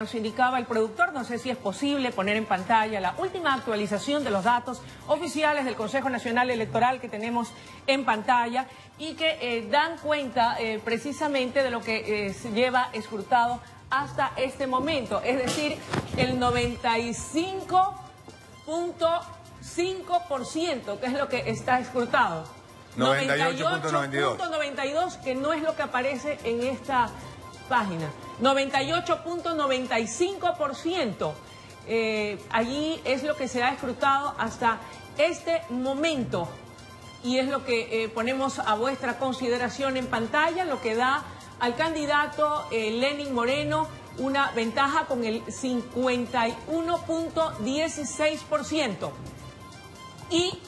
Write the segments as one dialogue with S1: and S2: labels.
S1: Nos indicaba el productor, no sé si es posible poner en pantalla la última actualización de los datos oficiales del Consejo Nacional Electoral que tenemos en pantalla y que eh, dan cuenta eh, precisamente de lo que eh, se lleva escrutado hasta este momento, es decir, el 95.5%, que es lo que está escrutado.
S2: 98.92.
S1: 98.92, que no es lo que aparece en esta página. 98.95%. Eh, allí es lo que se ha escrutado hasta este momento y es lo que eh, ponemos a vuestra consideración en pantalla, lo que da al candidato eh, Lenin Moreno una ventaja con el 51.16%. Y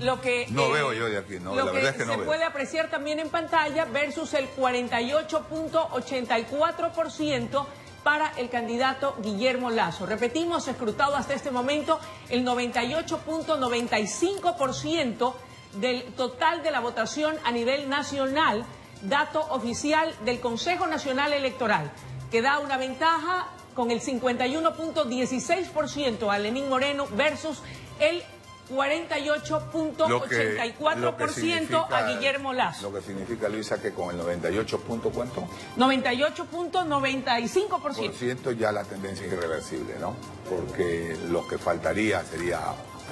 S1: lo que
S2: No
S1: eh,
S2: veo yo de aquí, no,
S1: lo
S2: la
S1: que
S2: verdad es que no
S1: se
S2: veo.
S1: puede apreciar también en pantalla versus el 48.84% para el candidato Guillermo Lazo. Repetimos, escrutado hasta este momento el 98.95% del total de la votación a nivel nacional, dato oficial del Consejo Nacional Electoral, que da una ventaja con el 51.16% a Lenín Moreno versus el 48.84% a Guillermo Lazo.
S2: Lo que significa, Luisa, que con el 98 punto cuánto
S1: 98.95%.
S2: por ciento ya la tendencia es irreversible, ¿no? Porque lo que faltaría sería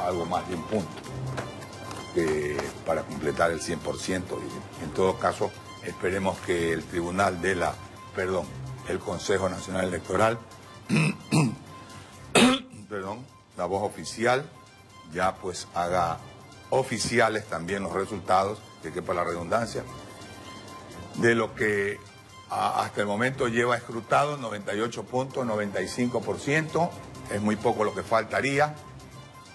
S2: algo más de un punto eh, para completar el 100%. Y en todo caso, esperemos que el Tribunal de la, perdón, el Consejo Nacional Electoral, perdón, la voz oficial, ya pues haga oficiales también los resultados, que quepa la redundancia, de lo que a- hasta el momento lleva escrutado 98.95%, es muy poco lo que faltaría,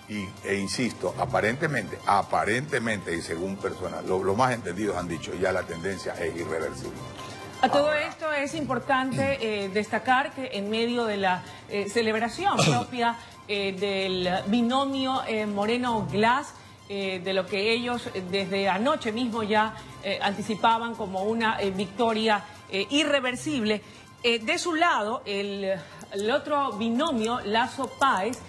S2: y, e insisto, aparentemente, aparentemente y según personas, lo, lo más entendidos han dicho, ya la tendencia es irreversible.
S1: A todo esto es importante eh, destacar que en medio de la eh, celebración propia eh, del binomio eh, Moreno-Glass, eh, de lo que ellos desde anoche mismo ya anticipaban como una victoria irreversible, de su lado el, el otro binomio, Lazo Páez,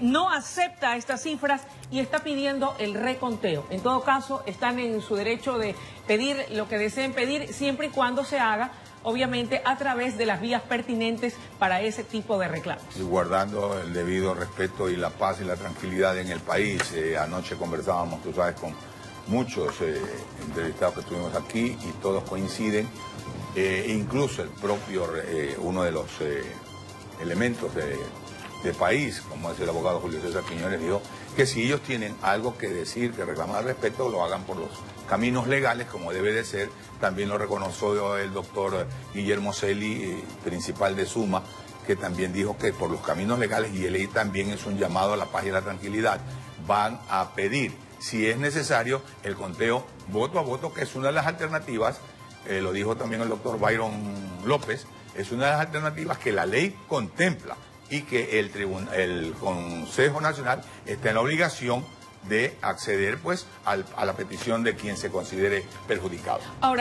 S1: no acepta estas cifras y está pidiendo el reconteo. En todo caso, están en su derecho de pedir lo que deseen pedir, siempre y cuando se haga, obviamente, a través de las vías pertinentes para ese tipo de reclamos.
S2: y guardando el debido respeto y la paz y la tranquilidad en el país. Eh, anoche conversábamos, tú sabes, con muchos eh, entrevistados que tuvimos aquí y todos coinciden, eh, incluso el propio, uno de los elementos de, de país, como es el abogado Julio César Quiñones, dijo que si ellos tienen algo que decir, que reclamar al respecto, lo hagan por los caminos legales, como debe de ser. También lo reconoció el doctor Guillermo Celi, eh, principal de Suma, que también dijo que por los caminos legales, y él también es un llamado a la paz y a la tranquilidad, van a pedir, si es necesario, el conteo voto a voto, que es una de las alternativas, eh, lo dijo también el doctor Byron López, es una de las alternativas que la ley contempla y que el, tribun- el Consejo Nacional está en la obligación de acceder pues al- a la petición de quien se considere perjudicado.
S1: Ahora,